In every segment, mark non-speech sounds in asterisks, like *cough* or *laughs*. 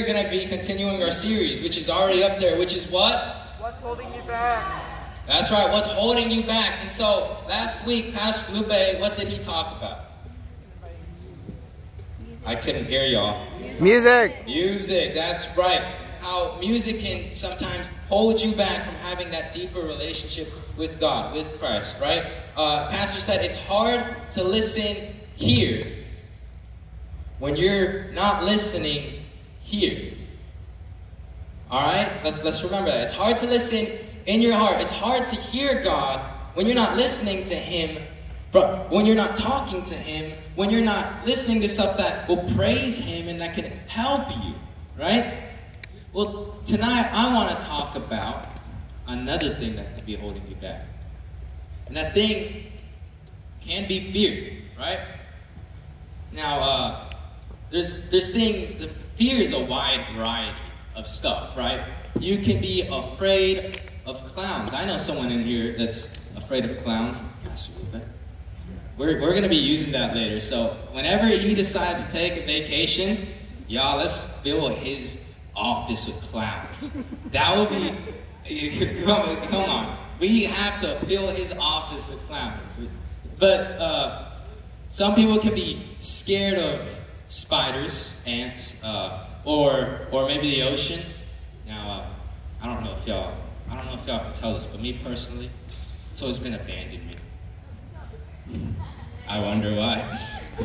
We're going to be continuing our series, which is already up there, which is what? What's holding you back? That's right, what's holding you back. And so last week, Pastor Lupe, what did he talk about? I couldn't hear y'all. Music. Music, that's right. How music can sometimes hold you back from having that deeper relationship with God, with Christ, right? Uh, Pastor said it's hard to listen here when you're not listening here. All right? Let's, let's remember that. It's hard to listen in your heart. It's hard to hear God when you're not listening to Him, but when you're not talking to Him, when you're not listening to stuff that will praise Him and that can help you, right? Well, tonight I want to talk about another thing that could be holding you back. And that thing can be fear, right? Now, uh, there's, there's things, the fear is a wide variety of stuff, right? You can be afraid of clowns. I know someone in here that's afraid of clowns. We're, we're going to be using that later. So whenever he decides to take a vacation, y'all, let's fill his office with clowns. That will be, *laughs* come, come on. We have to fill his office with clowns. But uh, some people can be scared of spiders, ants, uh, or or maybe the ocean. Now, uh, I don't know if y'all, I don't know if y'all can tell this, but me personally, it's always been abandoned. I wonder why. *laughs*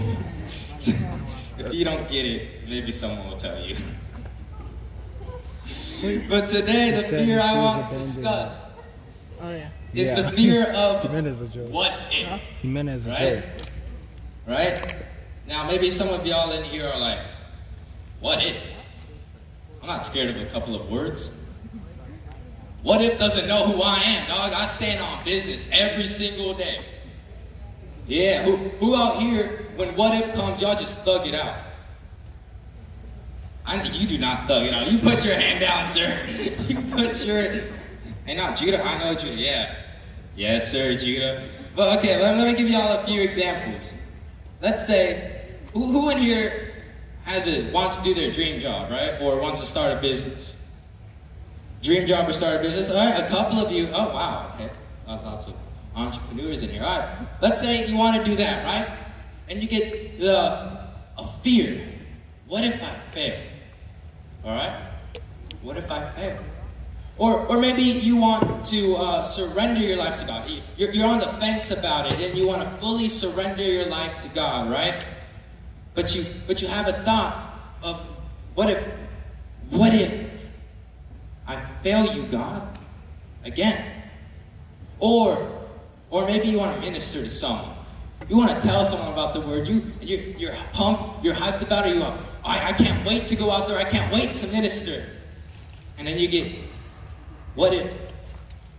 if you don't get it, maybe someone will tell you. but today, the fear I want to discuss Oh yeah. is Yeah. the fear of He meant as a joke. what if. He meant as a Right? joke. Right? Now, maybe some of y'all in here are like, what if? I'm not scared of a couple of words. What if doesn't know who I am, dog? I stand on business every single day. Yeah, who, who out here, when what if comes, y'all just thug it out? I you do not thug it out. You put your hand down, sir. *laughs* you put your Hey not Judah, I know Judah, yeah. Yes, sir, Judah. But okay, let, let me give y'all a few examples. Let's say who, in here has a wants to do their dream job, right? Or wants to start a business. Dream job or start a business? Alright, a couple of you, oh wow, okay. Uh, Lots of entrepreneurs in here. Alright. Let's say you want to do that, right? And you get the a fear. What if I fail? Alright? What if I fail? Or, or maybe you want to uh, surrender your life to God. You're, you're on the fence about it, and you want to fully surrender your life to God, right? But you, but you have a thought of, what if, what if I fail you, God, again? Or, or maybe you want to minister to someone. You want to tell someone about the word. You, you're, you're pumped. You're hyped about it. You, I, I can't wait to go out there. I can't wait to minister. And then you get, what if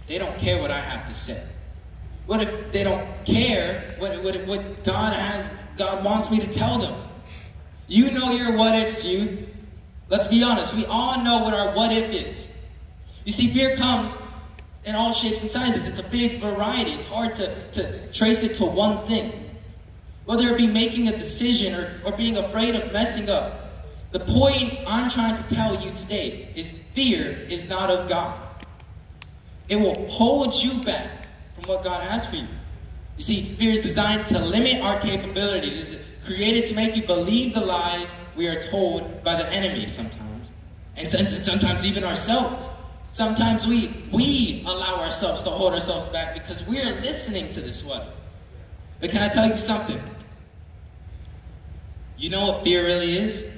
they don't care what I have to say? What if they don't care what, what, what God has, God wants me to tell them? You know your what ifs, youth. Let's be honest. We all know what our what if is. You see, fear comes in all shapes and sizes. It's a big variety. It's hard to, to trace it to one thing. Whether it be making a decision or, or being afraid of messing up. The point I'm trying to tell you today is fear is not of God. It will hold you back from what God has for you. You see, fear is designed to limit our capability. It is created to make you believe the lies we are told by the enemy sometimes. And and sometimes even ourselves. Sometimes we, we allow ourselves to hold ourselves back because we are listening to this what? But can I tell you something? You know what fear really is?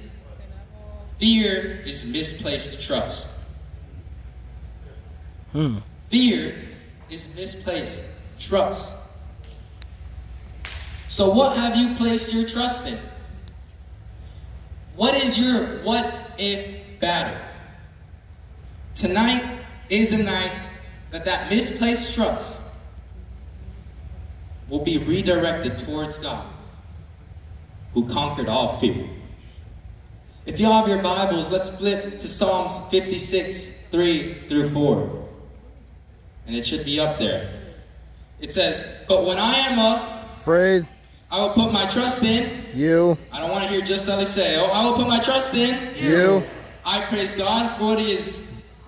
Fear is misplaced trust. Hmm. Fear is misplaced trust. So, what have you placed your trust in? What is your what if battle? Tonight is the night that that misplaced trust will be redirected towards God, who conquered all fear. If y'all have your Bibles, let's flip to Psalms 56, 3 through 4. And it should be up there. It says, But when I am up, Afraid I will put my trust in. you, I don't want to hear just Eliseo. I will put my trust in. you, I praise God for what He is.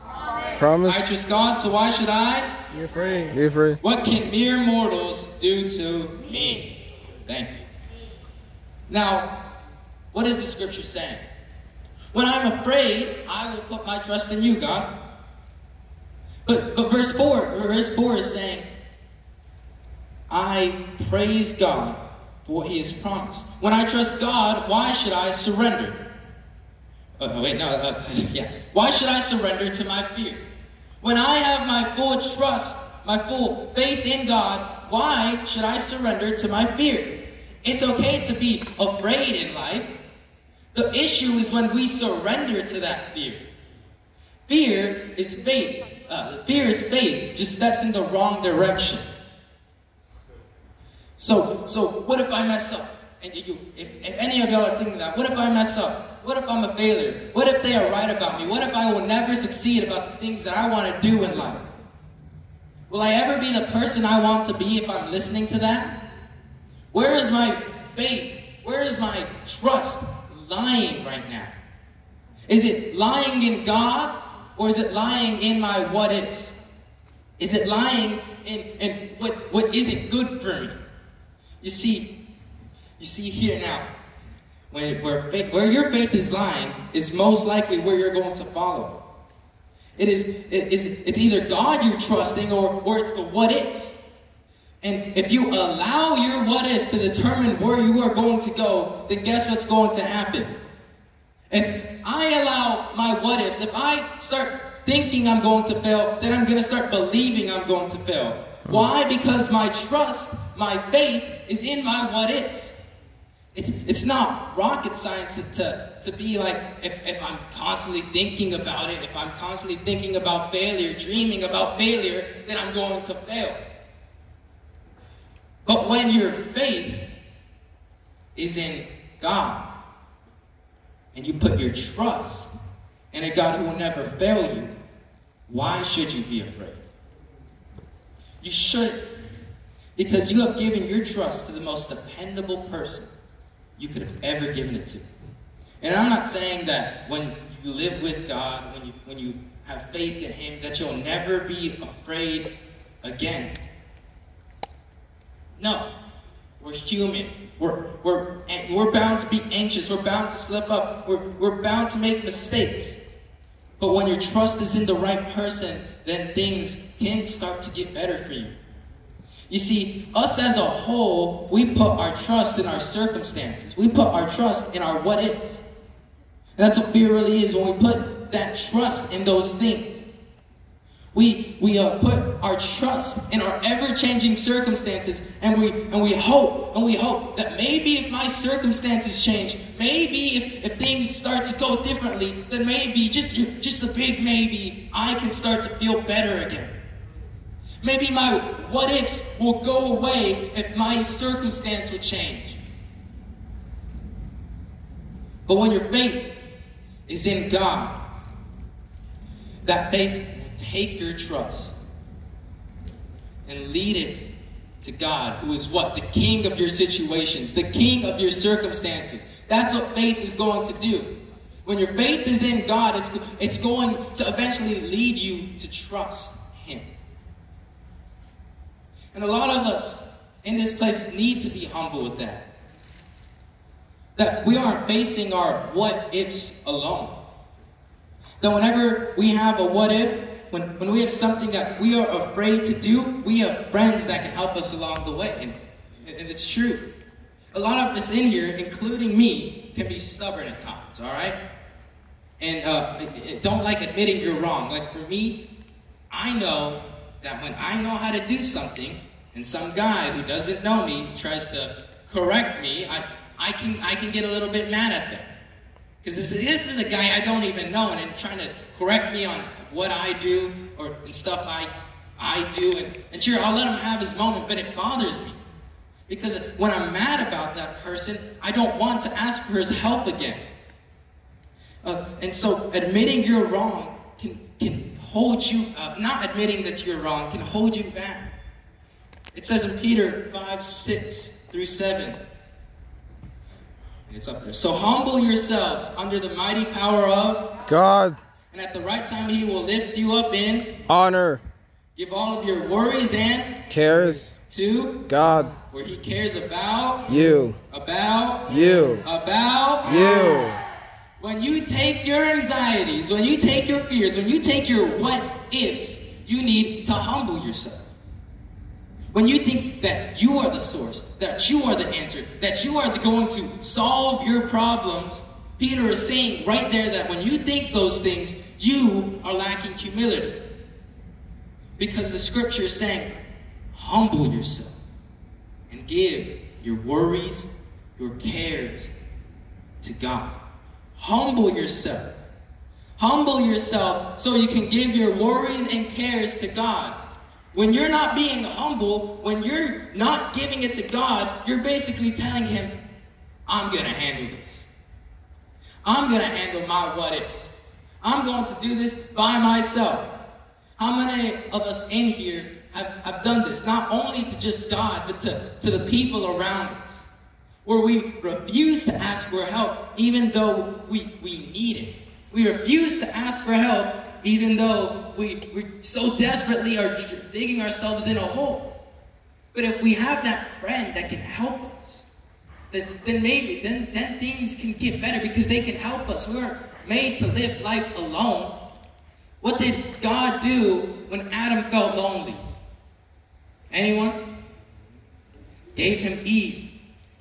I Promise. trust God, so why should I? Be afraid. Be afraid. What can mere mortals do to me? Thank you. Now, what is the scripture saying? When I'm afraid, I will put my trust in you, God. But but verse 4, verse 4 is saying, I praise God for what he has promised. When I trust God, why should I surrender? Oh, wait, no, uh, *laughs* yeah. Why should I surrender to my fear? When I have my full trust, my full faith in God, why should I surrender to my fear? It's okay to be afraid in life. The issue is when we surrender to that fear. Fear is faith. Uh, fear is faith, just steps in the wrong direction. So, so what if I mess up? And you, if, if any of y'all are thinking that, what if I mess up? What if I'm a failure? What if they are right about me? What if I will never succeed about the things that I want to do in life? Will I ever be the person I want to be if I'm listening to that? Where is my faith? Where is my trust lying right now? Is it lying in God or is it lying in my what ifs? Is it lying in, in what, what isn't good for me? You see, you see here now, when, where, faith, where your faith is lying is most likely where you're going to follow. It is, it is it's either God you're trusting or, or it's the what ifs. And if you allow your what ifs to determine where you are going to go, then guess what's going to happen? And I allow my what ifs, if I start thinking I'm going to fail, then I'm going to start believing I'm going to fail. Why? Because my trust, my faith is in my what. It's, it's not rocket science to, to, to be like, if, if I'm constantly thinking about it, if I'm constantly thinking about failure, dreaming about failure, then I'm going to fail. But when your faith is in God, and you put your trust in a God who will never fail you, why should you be afraid? You shouldn't. Because you have given your trust to the most dependable person you could have ever given it to. And I'm not saying that when you live with God, when you, when you have faith in Him, that you'll never be afraid again. No. We're human. We're, we're, we're bound to be anxious. We're bound to slip up. We're, we're bound to make mistakes. But when your trust is in the right person, then things can start to get better for you. You see, us as a whole, we put our trust in our circumstances. We put our trust in our what ifs. And that's what fear really is when we put that trust in those things. We, we uh, put our trust in our ever-changing circumstances, and we, and we hope, and we hope that maybe if my circumstances change, maybe if, if things start to go differently, then maybe, just, just a big maybe, I can start to feel better again. Maybe my what ifs will go away if my circumstance would change. But when your faith is in God, that faith will take your trust and lead it to God, who is what? The king of your situations, the king of your circumstances. That's what faith is going to do. When your faith is in God, it's, it's going to eventually lead you to trust Him. And a lot of us in this place need to be humble with that. That we aren't facing our what ifs alone. That whenever we have a what if, when, when we have something that we are afraid to do, we have friends that can help us along the way. And, and it's true. A lot of us in here, including me, can be stubborn at times, all right? And uh, don't like admitting you're wrong. Like for me, I know that when I know how to do something, and some guy who doesn't know me tries to correct me, I, I, can, I can get a little bit mad at them. Because this, this is a guy I don't even know and trying to correct me on what I do or and stuff I, I do. And, and sure, I'll let him have his moment, but it bothers me. Because when I'm mad about that person, I don't want to ask for his help again. Uh, and so admitting you're wrong can, can hold you, uh, not admitting that you're wrong can hold you back. It says in Peter 5, 6 through 7, It's up there. So humble yourselves under the mighty power of, God, and at the right time he will lift you up in. honor, Give all of your worries and cares, to God, where he cares about, you, about, you, about you. When you take your anxieties, when you take your fears, when you take your what ifs, you need to humble yourself. When you think that you are the source, that you are the answer, that you are going to solve your problems, Peter is saying right there that when you think those things, you are lacking humility. Because the scripture is saying, humble yourself and give your worries, your cares to God. Humble yourself. Humble yourself so you can give your worries and cares to God. When you're not being humble, when you're not giving it to God, you're basically telling Him, I'm going to handle this. I'm going to handle my what ifs. I'm going to do this by myself. How many of us in here have, have done this? Not only to just God, but to, to the people around us. Where we refuse to ask for help even though we, we need it. We refuse to ask for help even though we, we so desperately are digging ourselves in a hole. But if we have that friend that can help us, then, then maybe then, then things can get better because they can help us. We weren't made to live life alone. What did God do when Adam felt lonely? Anyone? Gave him Eve.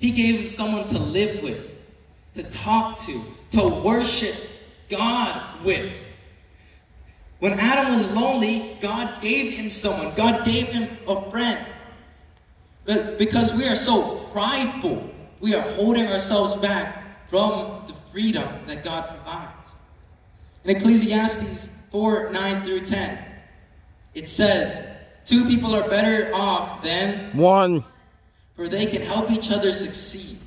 He gave him someone to live with, to talk to, to worship God with. When Adam was lonely, God gave him someone. God gave him a friend. But because we are so prideful, we are holding ourselves back from the freedom that God provides. In Ecclesiastes 4 9 through 10, it says, Two people are better off than One, for they can help each other succeed.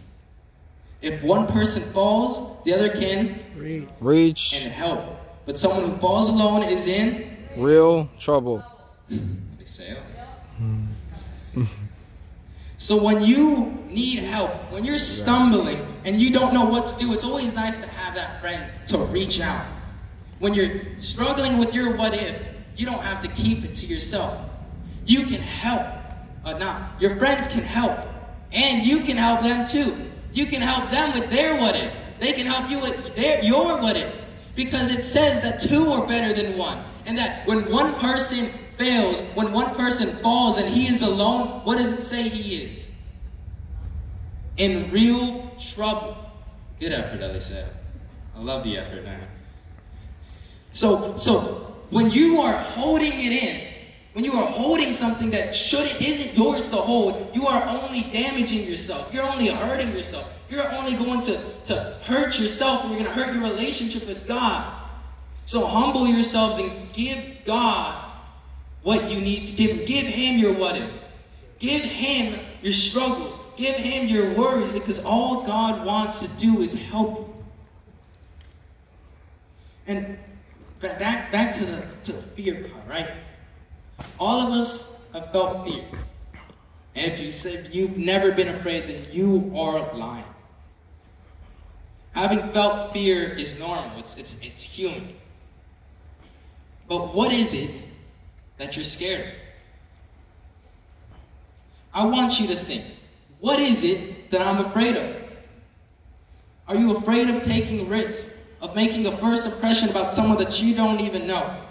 If one person falls, the other can reach, and help. But someone who falls alone is in real trouble. They say it. so when you need help, when you're stumbling and you don't know what to do, it's always nice to have that friend to reach out. When you're struggling with your what if, you don't have to keep it to yourself. You can help. Uh, not your friends can help, and you can help them too. You can help them with their what if. They can help you with their your what if. Because it says that two are better than one. And that when one person fails, when one person falls and he is alone, what does it say he is? In real trouble. Good effort, Elisa. I love the effort now. So, so when you are holding it in, when you are holding something that shouldn't isn't yours to hold, you are only damaging yourself. You're only hurting yourself. You're only going to, to hurt yourself and you're going to hurt your relationship with God. So humble yourselves and give God what you need to give. Give Him your what if. Give Him your struggles. Give Him your worries because all God wants to do is help you. And back, back to the, to the fear part, right? All of us have felt fear. And if you said you've never been afraid, then you are lying. Having felt fear is normal, it's, it's, it's human. But what is it that you're scared of? I want you to think what is it that I'm afraid of? Are you afraid of taking a risk, of making a first impression about someone that you don't even know?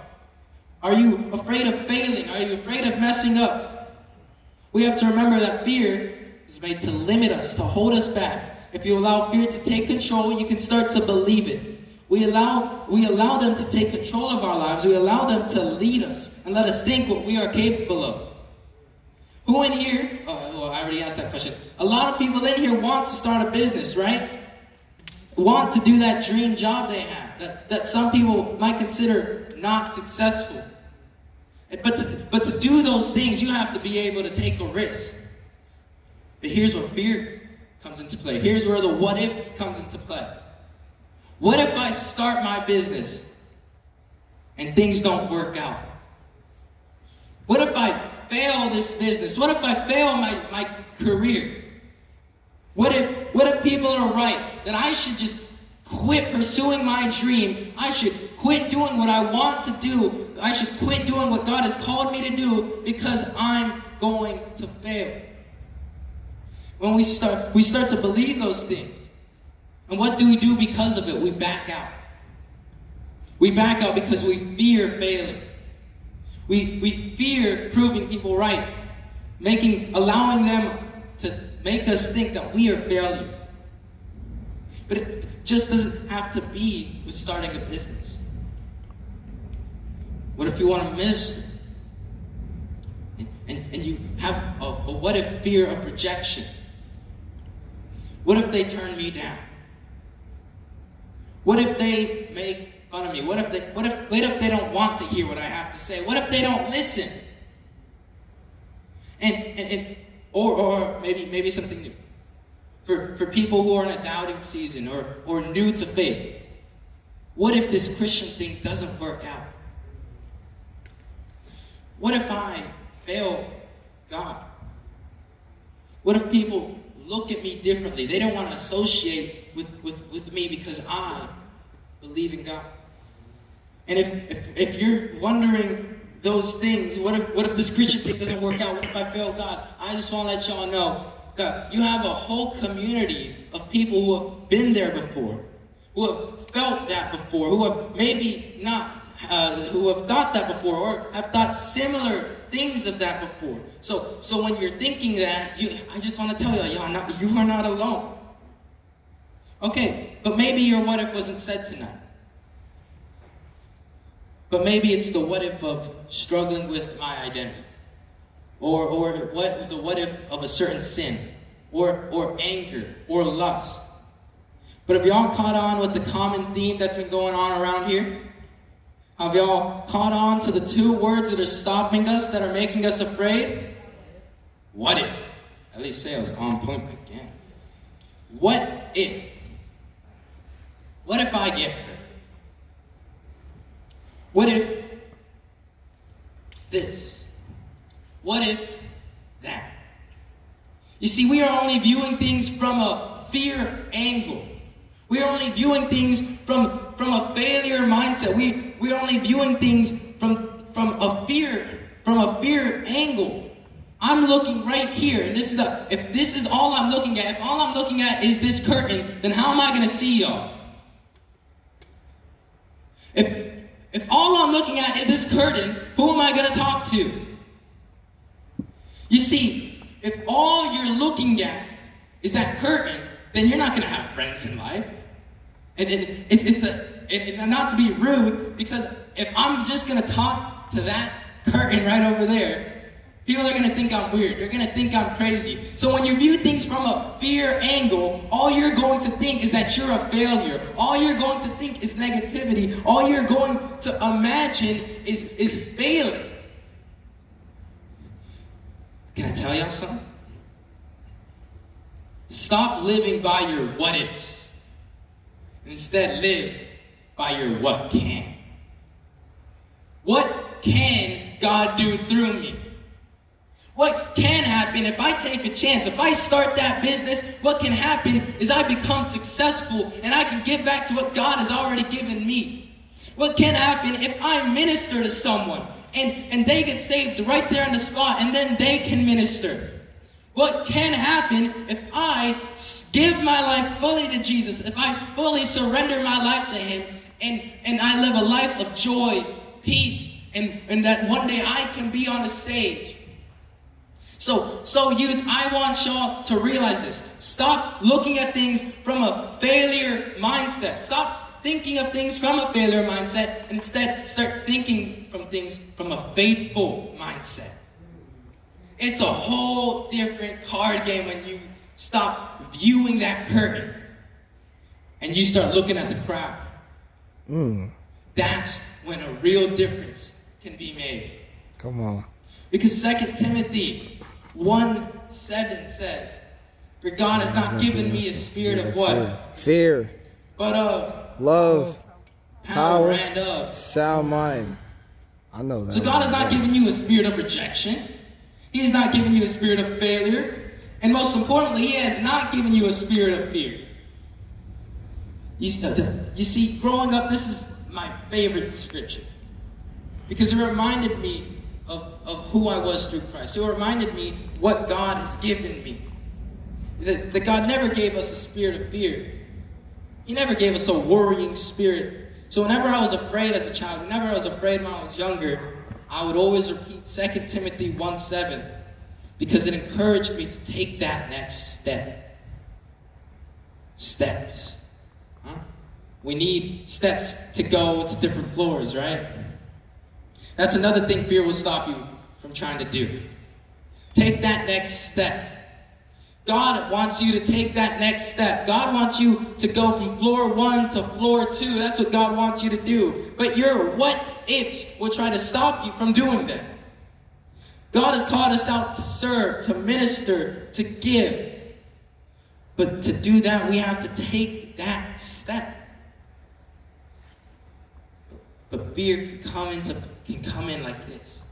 Are you afraid of failing? Are you afraid of messing up? We have to remember that fear is made to limit us, to hold us back. If you allow fear to take control, you can start to believe it. We allow, we allow them to take control of our lives. We allow them to lead us and let us think what we are capable of. Who in here, oh, I already asked that question. A lot of people in here want to start a business, right? Want to do that dream job they have that, that some people might consider not successful. But to, but to do those things, you have to be able to take a risk. But here's where fear comes into play. Here's where the what if comes into play. What if I start my business and things don't work out? What if I fail this business? What if I fail my, my career? What if what if people are right that I should just quit pursuing my dream? I should quit doing what I want to do. I should quit doing what God has called me to do because I'm going to fail. When we start we start to believe those things. And what do we do because of it? We back out. We back out because we fear failing. We, we fear proving people right, making, allowing them to make us think that we are failures. But it just doesn't have to be with starting a business. What if you want to minister? And, and, and you have a, a what if fear of rejection? What if they turn me down? What if they make fun of me? What if they what if what if they don't want to hear what I have to say? What if they don't listen? And and, and or or maybe maybe something new. For for people who are in a doubting season or or new to faith. What if this Christian thing doesn't work out? What if I fail God? What if people look at me differently? They don't want to associate with, with, with me because I believe in God. And if, if, if you're wondering those things, what if, what if this Christian thing doesn't work out? What if I fail God? I just want to let y'all know that you have a whole community of people who have been there before, who have felt that before, who have maybe not, uh, who have thought that before, or have thought similar things of that before. So, so when you're thinking that, you, I just want to tell you, y'all, not, you are not alone. Okay, but maybe your what if wasn't said tonight. But maybe it's the what if of struggling with my identity. Or, or what, the what if of a certain sin. Or, or anger. Or lust. But have y'all caught on with the common theme that's been going on around here? Have y'all caught on to the two words that are stopping us, that are making us afraid? What if? At least say I was on point again. What if? What if I get hurt? What if this? What if that? You see, we are only viewing things from a fear angle. We are only viewing things from, from a failure mindset. We, we are only viewing things from, from a fear, from a fear angle. I'm looking right here, and this is a, if this is all I'm looking at, if all I'm looking at is this curtain, then how am I gonna see y'all? If if all I'm looking at is this curtain, who am I gonna talk to? You see, if all you're looking at is that curtain, then you're not gonna have friends in life. And, and it's, it's a, and not to be rude, because if I'm just gonna talk to that curtain right over there, people are gonna think I'm weird. They're gonna think I'm crazy. So when you view things from a fear angle, all you're going to think is that you're a failure. All you're going to think is negativity. All you're going to imagine is, is failing. Can I tell y'all something? Stop living by your what ifs. Instead, live by your what can. What can God do through me? What can happen if I take a chance? If I start that business, what can happen is I become successful and I can give back to what God has already given me. What can happen if I minister to someone and, and they get saved right there on the spot and then they can minister? What can happen if I give my life fully to Jesus, if I fully surrender my life to Him and, and I live a life of joy, peace, and, and that one day I can be on the stage? So, so youth, I want y'all to realize this. Stop looking at things from a failure mindset. Stop thinking of things from a failure mindset. And instead, start thinking from things from a faithful mindset. It's a whole different card game when you stop viewing that curtain and you start looking at the crowd. Mm. That's when a real difference can be made. Come on. Because Second Timothy 1 7 says, For God has not given me a spirit of what? Fear, But of love, power Power. sound mind. I know that. So God has not given you a spirit of rejection. He has not given you a spirit of failure. And most importantly, He has not given you a spirit of fear. You, uh, you see, growing up, this is my favorite scripture because it reminded me of, of who I was through Christ. It reminded me what God has given me. That, that God never gave us a spirit of fear, He never gave us a worrying spirit. So, whenever I was afraid as a child, whenever I was afraid when I was younger, I would always repeat 2 Timothy 1 7 because it encouraged me to take that next step. Steps. Huh? We need steps to go to different floors, right? That's another thing fear will stop you from trying to do. Take that next step. God wants you to take that next step. God wants you to go from floor one to floor two. That's what God wants you to do. But your what ifs will try to stop you from doing that. God has called us out to serve, to minister, to give. But to do that, we have to take that step. But fear can come into can come in like this.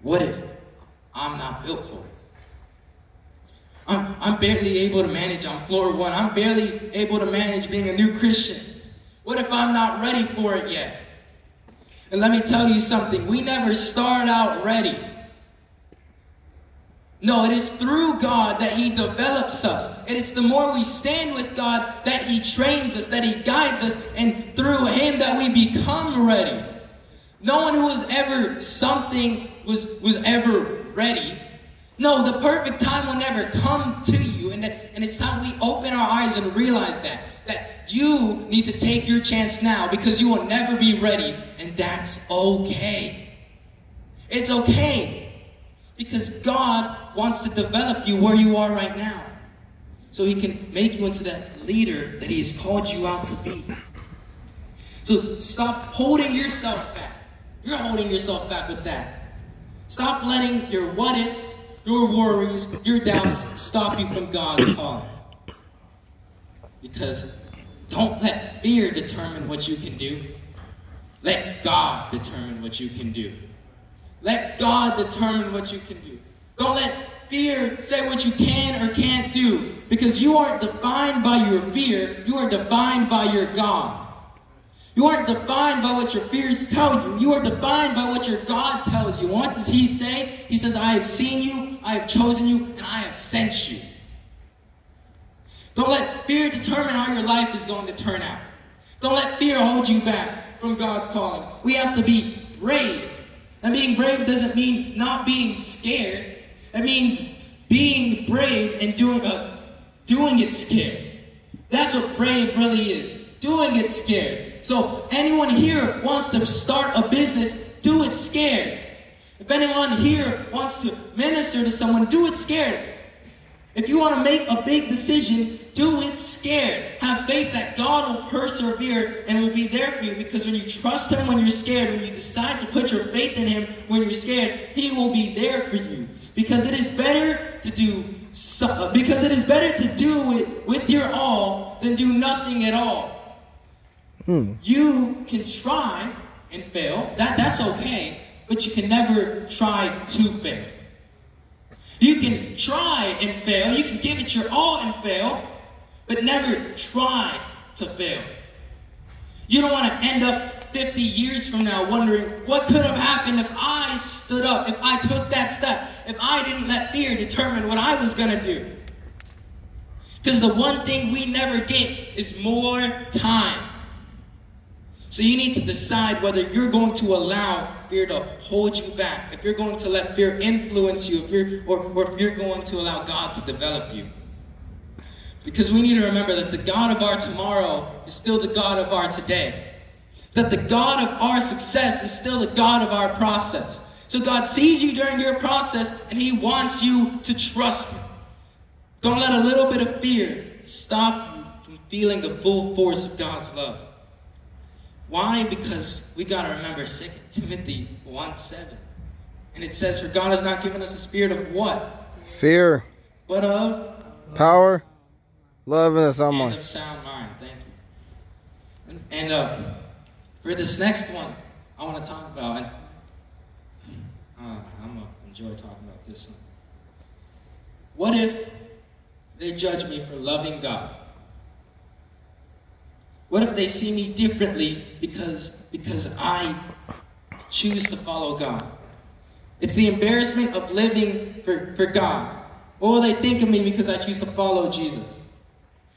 What if I'm not built for it? I'm, I'm barely able to manage on floor one. I'm barely able to manage being a new Christian. What if I'm not ready for it yet? And let me tell you something we never start out ready. No, it is through God that He develops us. And it's the more we stand with God that He trains us, that He guides us, and through Him that we become ready. No one who was ever something was, was ever ready. No, the perfect time will never come to you. And, that, and it's time we open our eyes and realize that. That you need to take your chance now because you will never be ready. And that's okay. It's okay. Because God wants to develop you where you are right now. So he can make you into that leader that he has called you out to be. So stop holding yourself back. You're holding yourself back with that. Stop letting your what ifs, your worries, your doubts stop you from God's call. Because don't let fear determine what you can do. Let God determine what you can do. Let God determine what you can do. Don't let fear say what you can or can't do because you aren't defined by your fear, you are defined by your God. You aren't defined by what your fears tell you. You are defined by what your God tells you. What does He say? He says, I have seen you, I have chosen you, and I have sent you. Don't let fear determine how your life is going to turn out. Don't let fear hold you back from God's calling. We have to be brave. And being brave doesn't mean not being scared. It means being brave and doing a, doing it scared. That's what brave really is. Doing it scared. So anyone here wants to start a business, do it scared. If anyone here wants to minister to someone, do it scared. If you want to make a big decision, do it scared. Have faith that God will persevere and will be there for you because when you trust Him when you're scared, when you decide to put your faith in Him when you're scared, He will be there for you. Because it is better to do so, because it is better to do it with your all than do nothing at all. Mm. You can try and fail. That, that's okay, but you can never try to fail. You can try and fail. You can give it your all and fail, but never try to fail. You don't want to end up 50 years from now wondering what could have happened if I stood up, if I took that step, if I didn't let fear determine what I was going to do. Because the one thing we never get is more time. So you need to decide whether you're going to allow fear to hold you back, if you're going to let fear influence you, if you're, or, or if you're going to allow God to develop you. Because we need to remember that the God of our tomorrow is still the God of our today. That the God of our success is still the God of our process. So God sees you during your process and He wants you to trust Him. Don't let a little bit of fear stop you from feeling the full force of God's love. Why? Because we got to remember 2 Timothy 1 7. And it says, For God has not given us a spirit of what? Fear, But of power, love, and a sound and mind. of sound mind. Thank you. And, and uh, for this next one, I want to talk about, and uh, I'm going to enjoy talking about this one. What if they judge me for loving God? What if they see me differently because, because I choose to follow God? It's the embarrassment of living for, for God. What will they think of me because I choose to follow Jesus?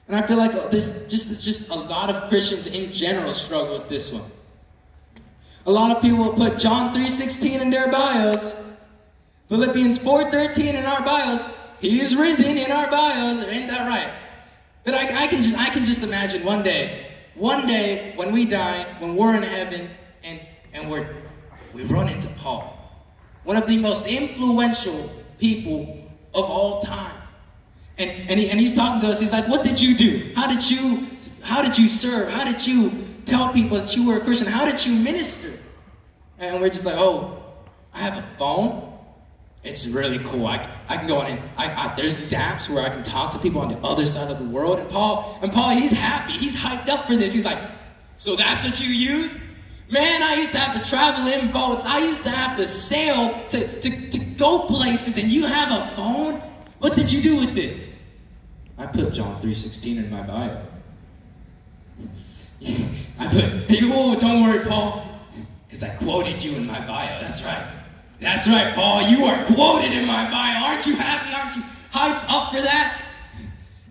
And I feel like this just, just a lot of Christians in general struggle with this one. A lot of people will put John 3.16 in their bios, Philippians 4.13 in our bios, He's risen in our bios, ain't that right? But I, I, can just I can just imagine one day, one day when we die, when we're in heaven, and and we're we run into Paul, one of the most influential people of all time. And, and, he, and he's talking to us. He's like, What did you do? How did you how did you serve? How did you tell people that you were a Christian? How did you minister? And we're just like, Oh, I have a phone. It's really cool. I, I can go on and I, I, there's these apps where I can talk to people on the other side of the world. And Paul, and Paul, he's happy. He's hyped up for this. He's like, so that's what you use? Man, I used to have to travel in boats. I used to have to sail to, to, to go places, and you have a phone? What did you do with it? I put John 3.16 in my bio. *laughs* I put, hey, oh, don't worry, Paul, because I quoted you in my bio. That's right. That's right, Paul. You are quoted in my bio. Aren't you happy? Aren't you hyped up for that?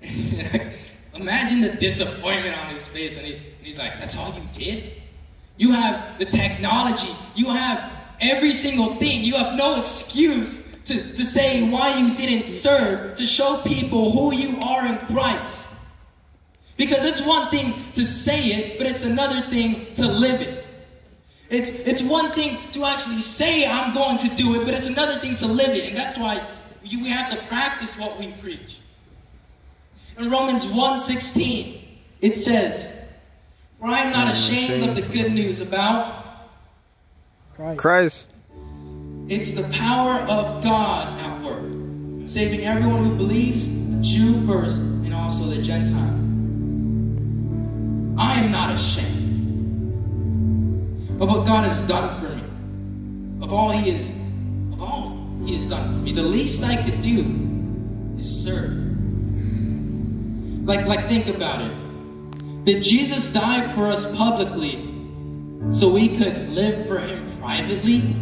*laughs* Imagine the disappointment on his face and, he, and he's like, That's all you did? You have the technology, you have every single thing, you have no excuse to, to say why you didn't serve, to show people who you are in Christ. Because it's one thing to say it, but it's another thing to live it. It's, it's one thing to actually say I'm going to do it, but it's another thing to live it. And that's why you, we have to practice what we preach. In Romans 1.16, it says, For I am not ashamed of the good news about Christ. It's the power of God at work, saving everyone who believes, the Jew first, and also the Gentile. I am not ashamed of what God has done for me, of all He is, of all He has done for me. The least I could do is serve. Like, like think about it. Did Jesus die for us publicly so we could live for Him privately?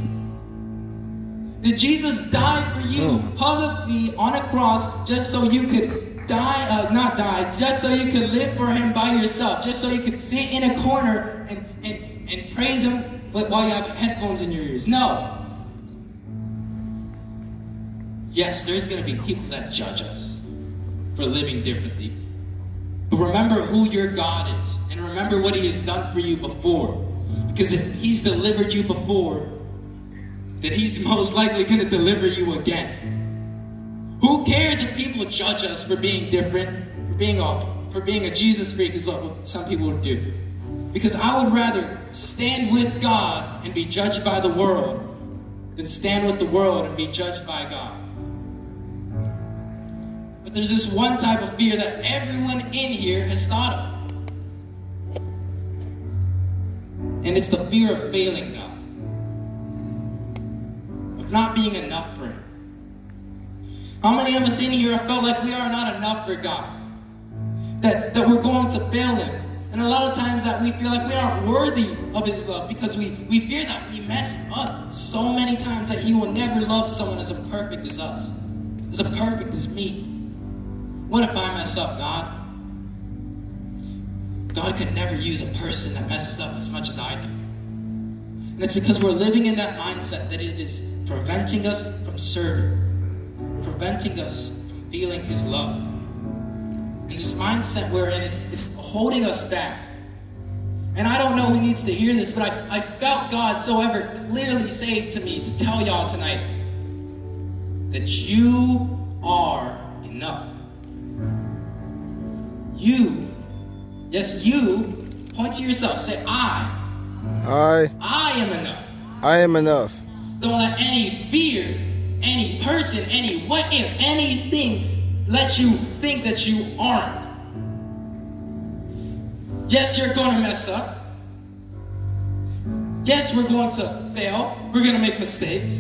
Did Jesus die for you hmm. publicly on a cross just so you could die, uh, not die, just so you could live for Him by yourself, just so you could sit in a corner and and praise Him while you have headphones in your ears. No. Yes, there's going to be people that judge us for living differently. But remember who your God is, and remember what He has done for you before. Because if He's delivered you before, then He's *laughs* most likely going to deliver you again. Who cares if people judge us for being different, for being a for being a Jesus freak is what some people would do. Because I would rather stand with God and be judged by the world than stand with the world and be judged by God. But there's this one type of fear that everyone in here has thought of. And it's the fear of failing God, of not being enough for Him. How many of us in here have felt like we are not enough for God? That, that we're going to fail Him? And a lot of times that we feel like we aren't worthy of his love because we, we fear that we mess up so many times that he will never love someone as perfect as us, as perfect as me. What if I mess up, God? God could never use a person that messes up as much as I do. And it's because we're living in that mindset that it is preventing us from serving, preventing us from feeling his love. And this mindset we're in, it's, it's holding us back. And I don't know who needs to hear this, but I, I felt God so ever clearly say to me to tell y'all tonight that you are enough. You, yes, you, point to yourself, say, I. I. I am enough. I am enough. Don't let any fear, any person, any what if, anything let you think that you aren't. Yes, you're going to mess up. Yes, we're going to fail. We're going to make mistakes.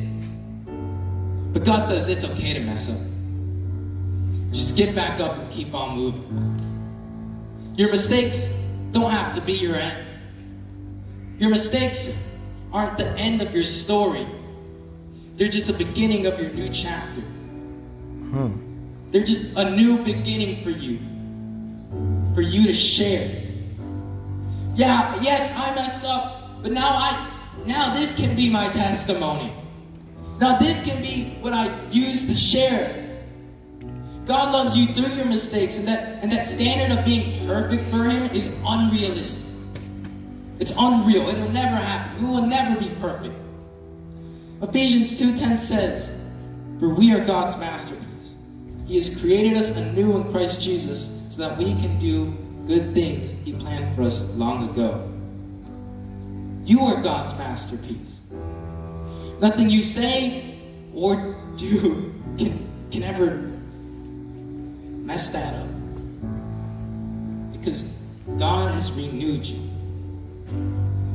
But God says it's okay to mess up. Just get back up and keep on moving. Your mistakes don't have to be your end. Your mistakes aren't the end of your story. They're just the beginning of your new chapter. Hmm. They're just a new beginning for you. For you to share. Yeah, yes, I mess up, but now I now this can be my testimony. Now this can be what I use to share. God loves you through your mistakes, and that and that standard of being perfect for him is unrealistic. It's unreal. It will never happen. We will never be perfect. Ephesians 2:10 says, For we are God's masterpiece. He has created us anew in Christ Jesus so that we can do good things He planned for us long ago. You are God's masterpiece. Nothing you say or do can, can ever mess that up. Because God has renewed you.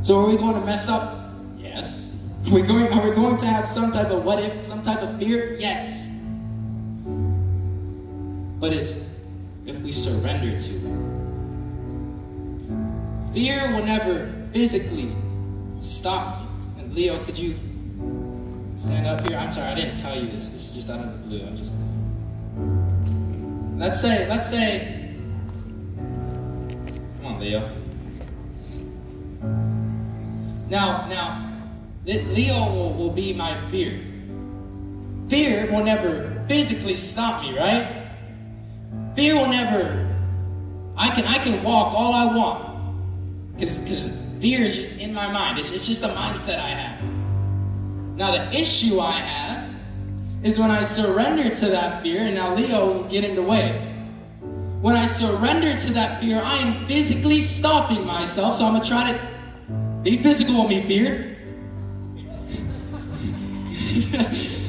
So are we going to mess up? Yes. Are we going, are we going to have some type of what if, some type of fear? Yes. But it's if we surrender to it. Fear will never physically stop me. And Leo, could you stand up here? I'm sorry, I didn't tell you this. This is just out of the blue. I'm just. Let's say, let's say. Come on, Leo. Now, now, Leo will, will be my fear. Fear will never physically stop me, right? Fear will never. I can I can walk all I want, because fear is just in my mind. It's, it's just a mindset I have. Now the issue I have is when I surrender to that fear, and now Leo will get in the way. When I surrender to that fear, I am physically stopping myself. So I'm gonna try to be physical with me, fear.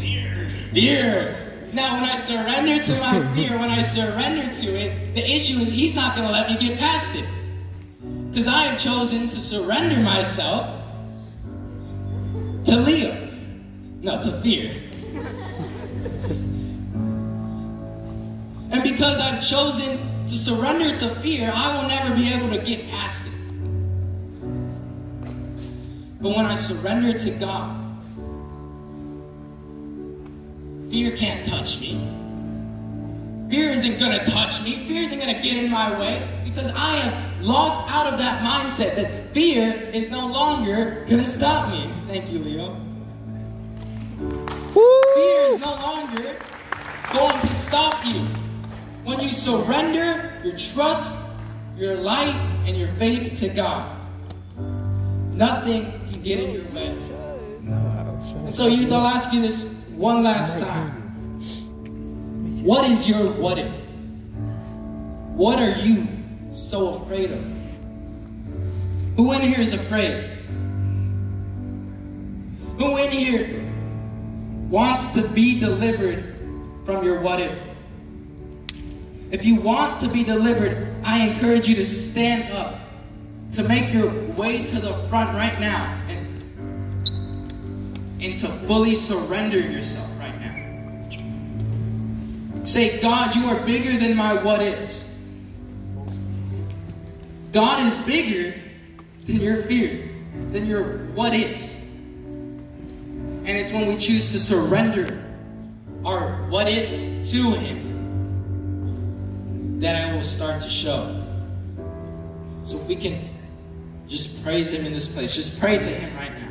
fear. *laughs* Fear. Now, when I surrender to my *laughs* fear, when I surrender to it, the issue is he's not going to let me get past it. Because I have chosen to surrender myself to Leo. No, to fear. and because I've chosen to surrender to fear, I will never be able to get past it. But when I surrender to God, Fear can't touch me. Fear isn't going to touch me. Fear isn't going to get in my way because I am locked out of that mindset that fear is no longer going to stop me. Thank you, Leo. Woo! Fear is no longer going to stop you. When you surrender your trust, your life, and your faith to God, nothing can get in your way. And so you, they'll ask you this one last time. What is your what if? What are you so afraid of? Who in here is afraid? Who in here wants to be delivered from your what if? If you want to be delivered, I encourage you to stand up, to make your way to the front right now, and and to fully surrender yourself. Say, God, you are bigger than my what ifs. God is bigger than your fears, than your what ifs. And it's when we choose to surrender our what ifs to Him that it will start to show. So if we can just praise Him in this place, just pray to Him right now.